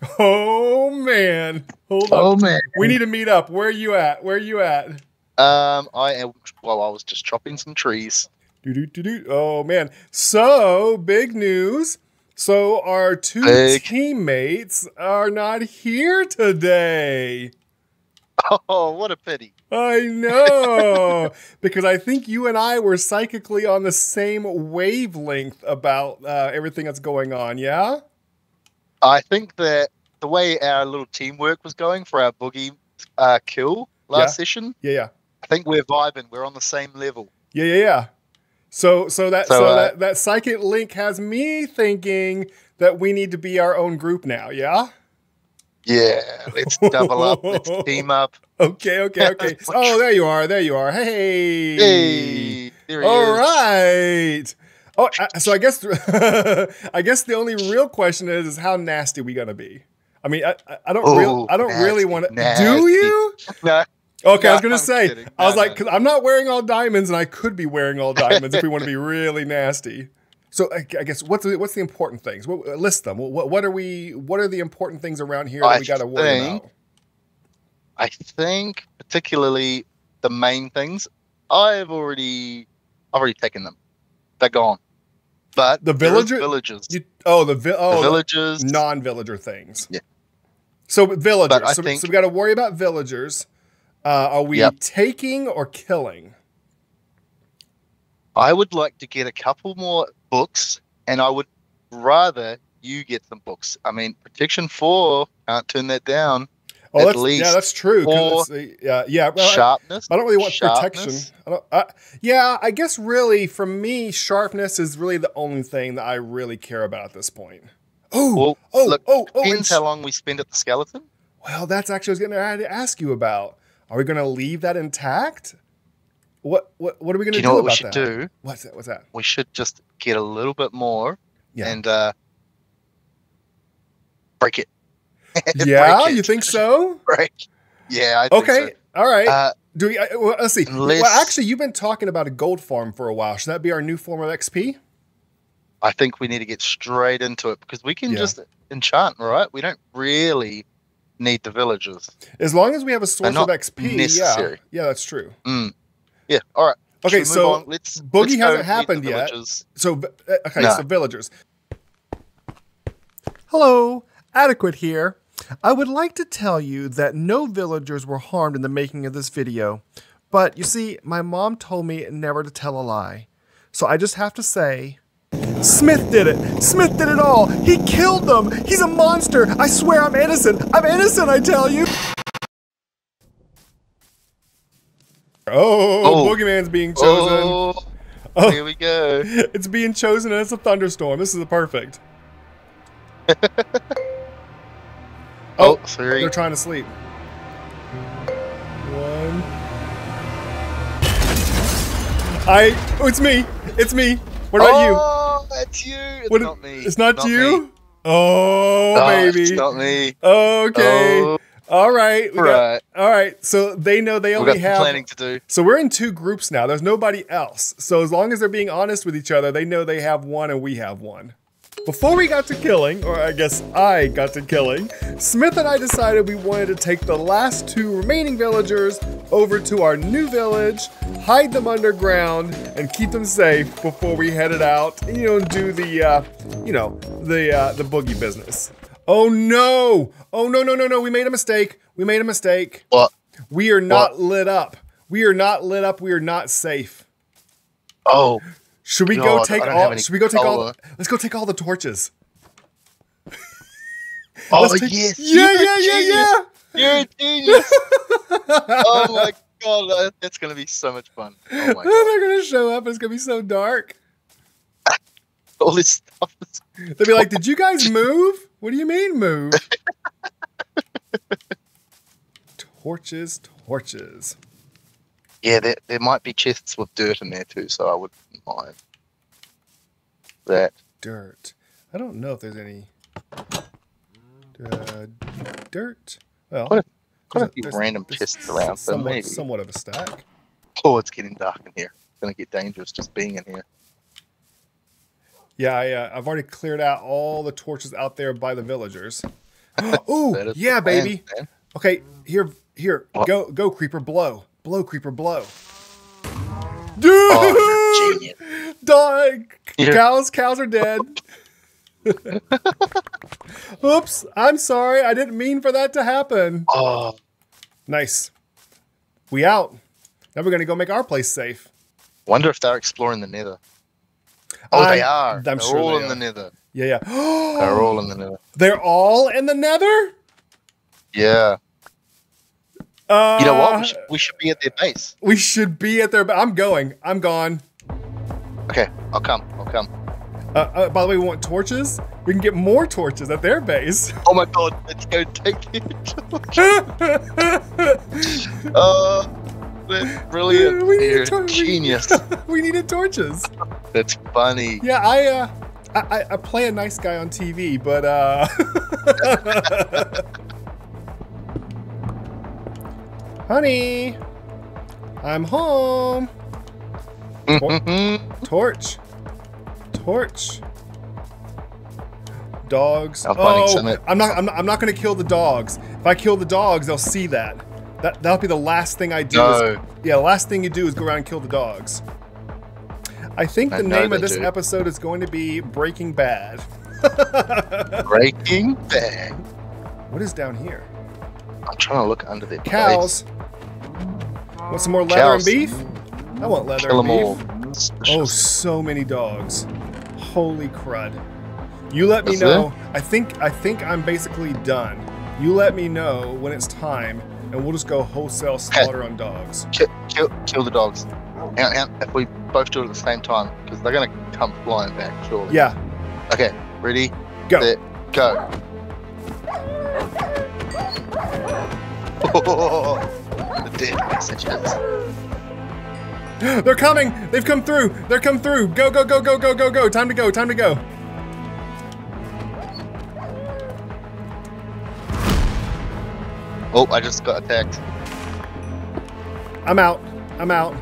Oh man. Hold Oh on. man. We need to meet up. Where are you at? Where are you at? Um, I am. Well, I was just chopping some trees. Oh man. So big news. So our two Big. teammates are not here today. Oh, what a pity. I know. because I think you and I were psychically on the same wavelength about uh, everything that's going on, yeah? I think that the way our little teamwork was going for our boogie uh, kill last Yeah. session, Yeah, yeah. I think we're vibing. We're on the same level. Yeah, yeah, yeah. So so that so, So, uh, that, that psychic link has me thinking that we need to be our own group now, yeah? Yeah, let's double up. Let's team up. Okay, okay, okay. oh, there you are. There you are. Hey. Hey, All is. right. Oh, I- so I guess I guess the only real question is is how nasty we gonna be. I mean, I, I- I don't Oh, real I don't really want to. Do you? No, Okay, I was gonna I'm say. kidding. I was No, like, because I'm not wearing all diamonds, and I could be wearing all diamonds if we want to be really nasty. So I, I guess what's the, what's the important things? What, list them. What, what are we? What are the important things around here that I we got to worry think- about? I think particularly the main things. I've already, I've already taken them. They're gone. But The villager- villagers, You, oh, the vi- oh, the villagers. non-villager things. Yeah. So villagers. So, think- so we got to worry about villagers. Uh, are we Yep. taking or killing? I would like to get a couple more books, and I would rather you get some books. I mean, Protection Four can't turn that down. Oh, At that's, yeah, that's true. yeah, yeah. Well, I- Sharpness. I don't really want protection. I don't, I, yeah, I guess really for me, sharpness is really the only thing that I really care about at this point. Oh, Well, oh, look, oh, oh, Depends how long we spend at the skeleton. well, that's actually what I was going to ask you about. Are we going to leave that intact? What what what are we going Do to you do know what we about should that? do? What's that? What's that? We should just get a little bit more Yeah. and uh, break it. yeah, you think so? Break. Yeah. I think Okay, all right. Uh, do we? Uh, well, let's see. unless- Well, actually, you've been talking about a gold farm for a while. Should that be our new form of XP? I think we need to get straight into it because we can Yeah. just enchant, right? We don't really need the villagers. As long as we have a source of XP, yeah, necessary. yeah, that's true. Mm. Yeah. All right. Okay, Should we move so let's Boogie let's hasn't happened yet. So uh, okay, No. so villagers. Hello, adequate here. I would like to tell you that no villagers were harmed in the making of this video. But you see, my mom told me never to tell a lie. So I just have to say Smith did it. Smith did it all. He killed them. He's a monster. I swear I'm innocent. I'm innocent, I tell you. Oh, Oh. Boogeyman's being chosen. Oh, Oh. here we go. It's being chosen and it's a thunderstorm. This is the perfect. Oh, Oh, sorry. They're trying to sleep. One. I. Oh, it's me. It's me. What about you? Oh, that's you. It's What- not me. It's not, me. you. Oh, Oh, baby. It's not me. Okay. Oh, All right. Got- right. all right. So they know they only got have. planning to do. So we're in two groups now. There's nobody else. So as long as they're being honest with each other, they know they have one and we have one. Before we got to killing, or I guess I got to killing, Smith and I decided we wanted to take the last two remaining villagers over to our new village, hide them underground, and keep them safe before we headed out. and, You know, do the, uh, you know, the uh, the boogie business. Oh no! Oh no no no no! We made a mistake. We made a mistake. What? We are not lit up. We are not lit up. We are not safe. Oh, Should we go take I don't have all? Should we go take all? Let's go take all the torches. oh take- yes. Yeah, yeah, yeah, yeah. You're a genius. oh my god, that's gonna be so much fun. Oh my god, They're gonna show up. It's gonna be so dark. all this stuff. Is... They'll be like, "Did you guys move? What do you mean move?" torches, torches. Yeah, there, there might be chests with dirt in there too, so I wouldn't mind that. Dirt. I don't know if there's any uh, dirt. Well, What Quite a few random chests around, so somewhat, maybe. somewhat of a stack. Oh, it's getting dark in here. It's gonna get dangerous just being in here. Yeah, I, uh, I've already cleared out all the torches out there by the villagers. Ooh, yeah, plan, baby. man. Okay, here, here, What? go, go, creeper, blow, blow, creeper, blow. Dude, Oh, you're genius. dog, Yeah. cows, cows are dead. Oops, I'm sorry. I didn't mean for that to happen. Oh, Nice. We out. Now we're gonna go make our place safe. wonder if they're exploring the nether. Oh, they I'm- are. I'm They're sure all they in are. the nether. Yeah, yeah. They're all in the nether. They're all in the Nether. Yeah. Uh, You know what? We should, we should be at their base. we should be at their. ba- I'm going. I'm gone. Okay, I'll come. I'll come. Uh, uh, by the way, we want torches. We can get more torches at their base. Oh my god, let's go take it. Oh, brilliant. We need You're a we- genius. we needed torches. That's funny. Yeah, I uh, I, I- I play a nice guy on TV, but uh, honey, I'm home. Mm-hmm. Torch, torch. Dogs. I'm oh, I'm not. I'm not. I'm not going to kill the dogs. If I kill the dogs, they'll see that. That that'll be the last thing I do. is- No. yeah, the last thing you do is go around and kill the dogs. I think I the name of this do. episode is going to be Breaking Bad. Breaking Bad. What is down here? I'm trying to look under the Cows. Want some more leather Cows. and beef? I want leather Kill them all. Oh, so many dogs. Holy crud. You let me That's know. I think I think I'm basically done. You let me know when it's time and we'll just go wholesale slaughter on dogs. Kill, kill, kill the dogs. Hang on, hang on. If we both do it at the same time, because they're going to come flying back, surely. Yeah, Okay, ready, go. set, go. the dead messages. They're coming. They've come through. They're come through. Go go go go go go go. Time to go. Time to go. Oh, I just got attacked. I'm out. I'm out.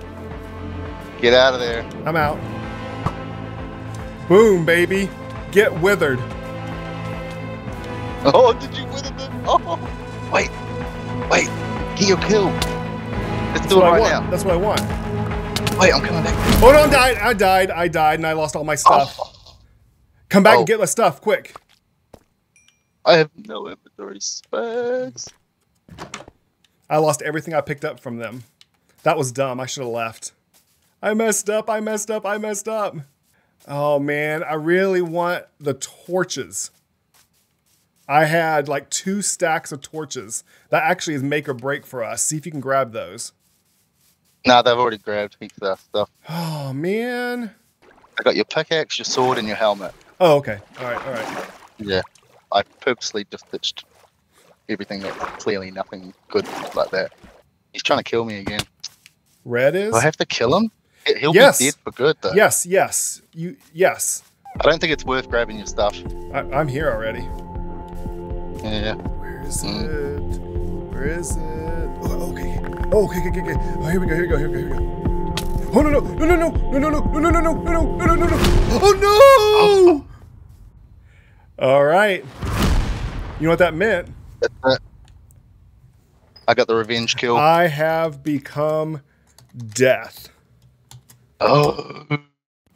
Get out of there. I'm out. Boom, baby. Get withered. Oh, did you wither them? Oh, wait, wait. Get your kill. Let's That's do it right now. That's what I want. Wait, I'm coming back. Oh no, I died. I died. I died, and I lost all my stuff. Oh, Come back Oh. and get my stuff, quick. I have no inventory space. I lost everything I picked up from them. That was dumb. I should have left. I messed up. I messed up. I messed up. Oh man, I really want the torches. I had like two stacks of torches. That actually is make or break for us. See if you can grab those. Nah, they've already grabbed heaps of that stuff. Oh man. I got your pickaxe, your sword, and your helmet. Oh, okay. All right. All right. Yeah. I purposely just ditched everything that's clearly nothing good like that. He's trying to kill me again. Red is. Do I have to kill him? He- He'll Yes. be dead for good, though. Yes. Yes. You. Yes. I don't think it's worth grabbing your stuff. I, I'm here already. Yeah. Where is Mm. it? Where is it? Oh, okay. Oh, okay, okay, okay, okay. Oh, here we go, here we go, here we go, here we go. Oh, no, no, no, no, no, no, no, no, no, no, no, no, no, no, no, no, no. Oh, no! All right. You know what that meant? I got the revenge kill. I have become death. oh.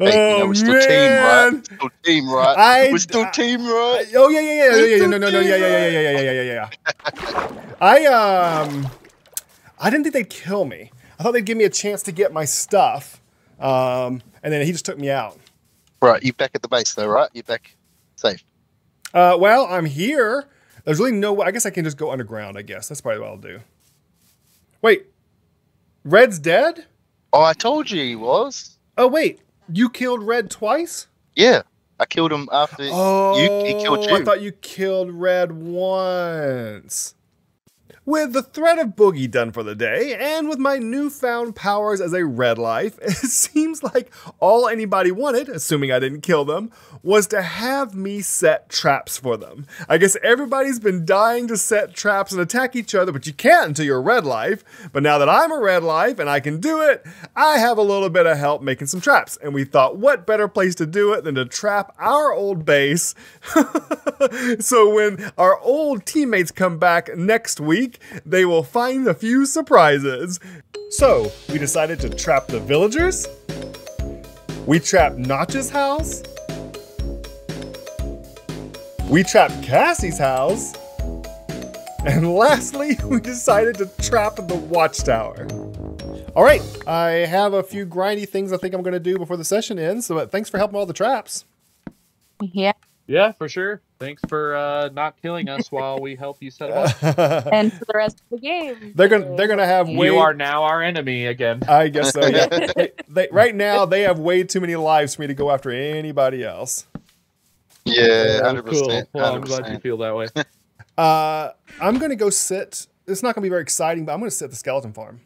Hey, you Oh, know, we're still team, right? man. Still team, right? I- we're still team, right? Oh yeah, yeah, yeah, yeah, yeah, no, no, no, yeah, yeah, yeah, yeah, yeah, yeah, yeah, yeah. I um, I didn't think they'd kill me. I thought they'd give me a chance to get my stuff, um, and then he just took me out. Right, you're back at the base though, right? You're back safe. Uh, well, I'm here. There's really no. Way. I guess I can just go underground. I guess that's probably what I'll do. Wait, Red's dead? Oh, I told you he was. Oh wait, you killed Red twice? Yeah, I killed him after Oh, you. He killed you. I thought you killed Red once. With the threat of Boogie done for the day, and with my newfound powers as a red life, it seems like all anybody wanted, assuming I didn't kill them, was to have me set traps for them. I guess everybody's been dying to set traps and attack each other, but you can't until you're a red life. But now that I'm a red life and I can do it, I have a little bit of help making some traps. And we thought, what better place to do it than to trap our old base? so when our old teammates come back next week, they will find a few surprises. So, we decided to trap the villagers. We trapped Notch's house. We trapped Cassie's house. And lastly, we decided to trap the watchtower. All right, I have a few grindy things I think I'm going to do before the session ends. So, thanks for helping all the traps. Yeah. Yeah, for sure. Thanks for uh, not killing us while we help you set up. And for the rest of the game. they're gonna they're gonna have way. You are now our enemy again. I guess so. Yeah. they, they, right now, they have way too many lives for me to go after anybody else. Yeah, Oh, hundred cool. percent. Well, I'm glad you feel that way. Uh, I'm gonna go sit. It's not gonna be very exciting, but I'm gonna sit at the skeleton farm.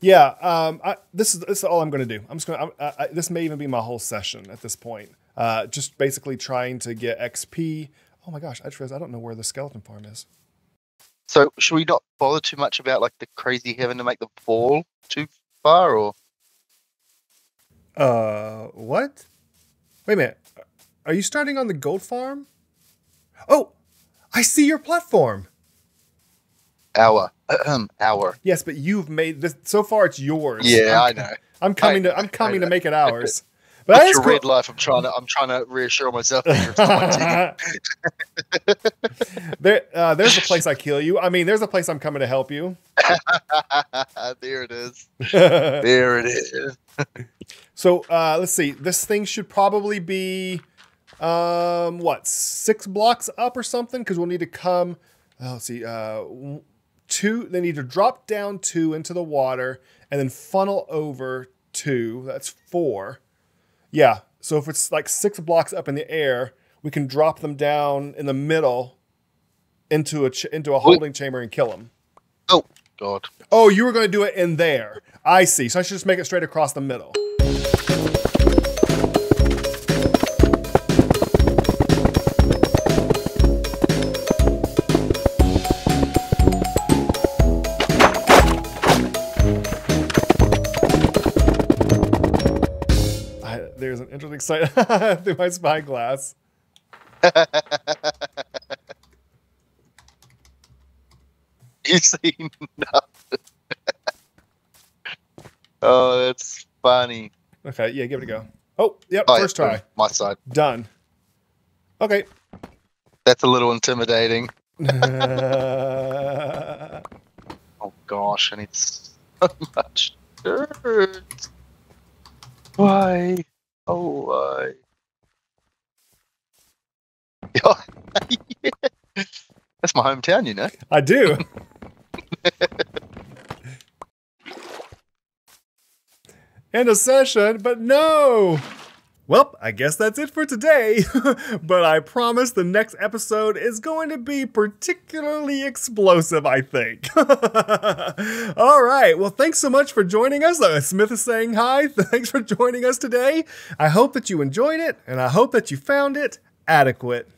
Yeah. Um. I, this is this is all I'm gonna do. I'm just gonna. I, I, this may even be my whole session at this point. Uh, just basically trying to get XP. Oh my gosh! I just realized I don't know where the skeleton farm is. So, should we not bother too much about like the crazy having to make the fall too far, or Uh, what? Wait a minute. Are you starting on the gold farm? Oh, I see your platform. our our? Yes, but you've made this so far. It's yours. Yeah, I I'm, know. I'm coming I to. I'm coming to make it ours. But that It's is your cool. red life. I'm trying to. I'm trying to reassure myself. That you're still my team. there, uh, there's a place I kill you. I mean, there's a place I'm coming to help you. there it is. There it is. so uh, let's see. This thing should probably be, um, what six blocks up or something? Because we'll need to come. Uh, let's see. Uh, two. They need to drop down two into the water and then funnel over two. That's four. Yeah. So if it's like six blocks up in the air, we can drop them down in the middle into a ch- into a holding chamber and kill them. Oh God. Oh, you were going to do it in there. I see. So I should just make it straight across the middle. There's an interesting sight through my spyglass. You see nothing. oh, that's funny. Okay, yeah, give it a go. Oh, yep, Oh, yeah, first try. My side. Done. Okay. That's a little intimidating. Uh, Oh gosh, I need so much dirt. Why? Oh? Yeah. Uh, That's my hometown, you know. I do. End of session, but no. Well, I guess that's it for today. but I promise the next episode is going to be particularly explosive, I think. All right. Well, thanks so much for joining us. Uh, Smith is saying hi. Thanks for joining us today. I hope that you enjoyed it, and I hope that you found it adequate.